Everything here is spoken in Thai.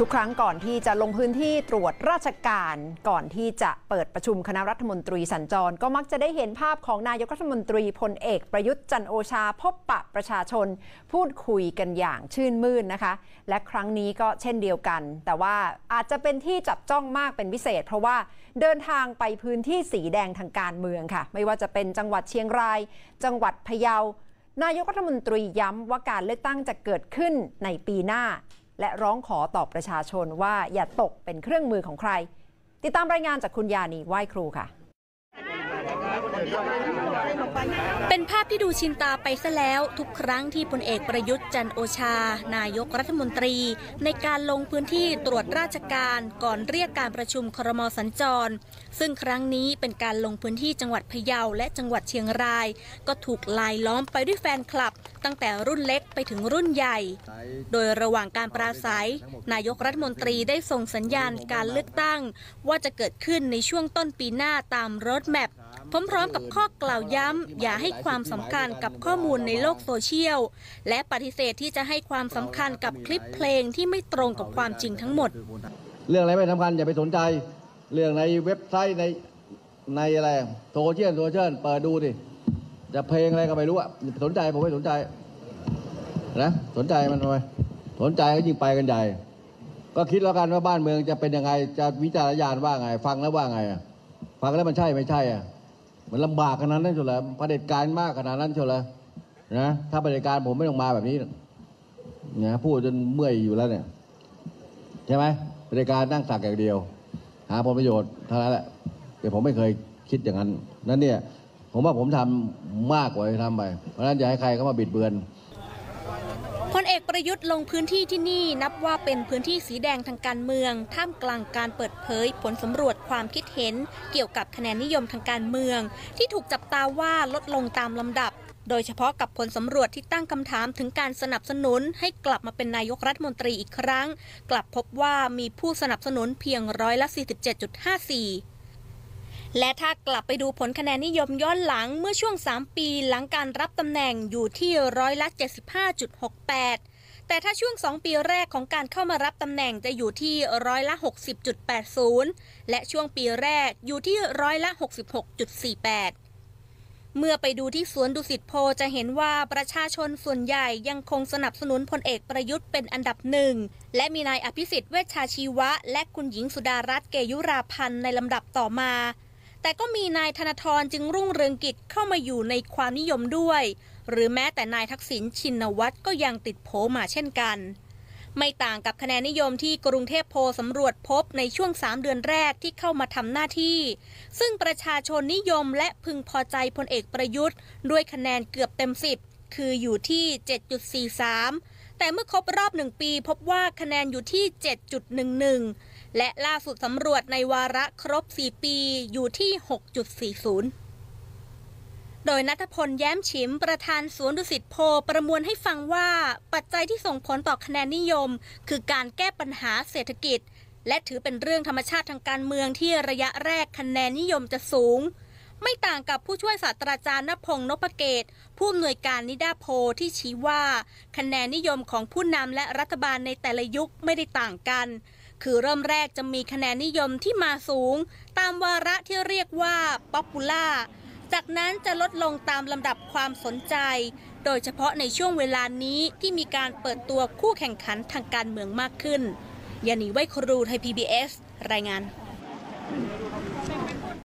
ทุกครั้งก่อนที่จะลงพื้นที่ตรวจราชการก่อนที่จะเปิดประชุมคณะรัฐมนตรีสัญจร ก็มักจะได้เห็นภาพของนายกรัฐมนตรีพลเอกประยุทธ์จันโอชาพบปะประชาชน พูดคุยกันอย่างชื่นมื่นนะคะ และครั้งนี้ก็เช่นเดียวกัน แต่ว่าอาจจะเป็นที่จับจ้องมากเป็นพิเศษ เพราะว่าเดินทางไปพื้นที่สีแดงทางการเมืองค่ะ ไม่ว่าจะเป็นจังหวัดเชียงราย จังหวัดพะเยานายกรัฐมนตรีย้ำว่าการเลือกตั้งจะเกิดขึ้นในปีหน้า และร้องขอต่อประชาชนว่าอย่าตกเป็นเครื่องมือของใคร ติดตามรายงานจากคุณยานีไหว้ครูค่ะ เป็นภาพที่ดูชินตาไปซะแล้ว ทุกครั้งที่พลเอกประยุทธ์จันโอชา นายกรัฐมนตรี ในการลงพื้นที่ตรวจราชการก่อนเรียกการประชุมครมสัญจร ซึ่งครั้งนี้เป็นการลงพื้นที่จังหวัดพะเยาและจังหวัดเชียงราย ก็ถูกลายล้อมไปด้วยแฟนคลับ ตั้งแต่รุ่นเล็กไปถึงรุ่นใหญ่ โดยระหว่างการปราศัย นายกรัฐมนตรีได้ส่งสัญญาณการเลือกตั้ง ว่าจะเกิดขึ้นในช่วงต้นปีหน้าตามรถแมพ พร้อมๆกับข้อกล่าวย้ำ อย่าให้ความสำคัญกับข้อมูลในโลกโซเชียล และปฏิเสธที่จะให้ความสำคัญกับคลิปเพลงที่ไม่ตรงกับความจริงทั้งหมด เรื่องอะไรไม่สำคัญอย่าไปสนใจ เรื่องในเว็บไซต์ในในอะไรโซเชียลโซเชียลเปิดดูดิจะเพลงอะไรก็ไม่รู้อะสนใจผมไม่สนใจนะสนใจมันทำไมสนใจก็ยิ่งไปกันใหญ่ ก็คิดแล้วกันว่าบ้านเมืองจะเป็นยังไงจะวิจารณญาณว่าไง ฟังแล้วว่าไง ฟังแล้วมันใช่ไม่ใช่อะ มันลำบากขนาดนั้นเชียวเหรอเผด็จการมากขนาดนั้นเชียวเหรอนะถ้าเผด็จการผมไม่ต้องมาแบบนี้นะพูดจนเมื่อยอยู่แล้วเนี่ยใช่ไหมบริการนั่งสักอย่างเดียว หาผลประโยชน์เท่านั้นแหละแต่ผมไม่เคยคิดอย่างนั้น นั่นเนี่ย ผมว่าผมทำมากกว่าที่ทำไป เพราะฉะนั้นอย่าให้ใครเข้ามาบิดเบือน พลเอกประยุทธ์ลงพื้นที่ที่นี่นับว่าเป็นพื้นที่สีแดงทางการเมือง ท่ามกลางการเปิดเผย ผลสำรวจความคิดเห็น เกี่ยวกับคะแนนนิยมทางการเมือง ที่ถูกจับตาว่าลดลงตามลำดับ โดยเฉพาะกับผลสำรวจที่ตั้งคำถามถึงการสนับสนุนให้กลับมาเป็นนายกรัฐมนตรีอีกครั้ง กลับพบว่ามีผู้สนับสนุนเพียงร้อยละ47.54 และถ้ากลับไปดูผลคะแนนนิยมย้อนหลังเมื่อช่วง 3 ปีหลังการรับตำแหน่งอยู่ที่ร้อยละ 75.68 แต่ถ้าช่วง 2 ปีแรกของการเข้ามารับตำแหน่งจะอยู่ที่ร้อยละ 60.80 และช่วงปีแรกอยู่ที่ร้อยละ 66.48เมื่อไปดูที่สวนดุสิตโพจะเห็นว่าประชาชนส่วนใหญ่ยังคงสนับสนุนพลเอกประยุทธ์เป็นอันดับหนึ่ง และมีนายอภิสิทธิ์เวชชาชีวะ และคุณหญิงสุดารัตน์เกยุราพันธ์ในลำดับต่อมา แต่ก็มีนายธนาธรจึงรุ่งเรืองกิจเข้ามาอยู่ในความนิยมด้วย หรือแม้แต่นายทักษิณชินวัตรก็ยังติดโผมาเช่นกัน ไม่ต่างกับคะแนนนิยมที่กรุงเทพโพสำรวจพบในช่วง 3 เดือนแรกที่เข้ามาทำหน้าที่ ซึ่งประชาชนนิยมและพึงพอใจพลเอกประยุทธ์ ด้วยคะแนนเกือบเต็ม 10 คืออยู่ที่ 7.43แต่เมื่อครบรอบหนึ่งปีพบว่าคะแนนอยู่ที่ 7.11 และล่าสุดสำรวจในวาระครบ 4 ปีอยู่ที่ 6.40โดยนัทพลแย้มฉิมประธานสวนดุสิตโพประมวลให้ฟังว่าปัจจัยที่ส่งผลต่อคะแนนนิยม คือการแก้ปัญหาเศรษฐกิจ และถือเป็นเรื่องธรรมชาติทางการเมืองที่ระยะแรกคะแนนนิยมจะสูง ไม่ต่างกับผู้ช่วยศาสตราจารย์นพงศ์นพเกต ผู้อำนวยการนิดาโพที่ชี้ว่า คะแนนนิยมของผู้นำและรัฐบาลในแต่ละยุคไม่ได้ต่างกัน คือเริ่มแรกจะมีคะแนนนิยมที่มาสูง ตามวาระที่เรียกว่าป๊อปปูล่า จากนั้นจะลดลงตามลำดับความสนใจ โดยเฉพาะในช่วงเวลานี้ที่มีการเปิดตัวคู่แข่งขันทางการเมืองมากขึ้นยานีไวครูไทย PBS รายงาน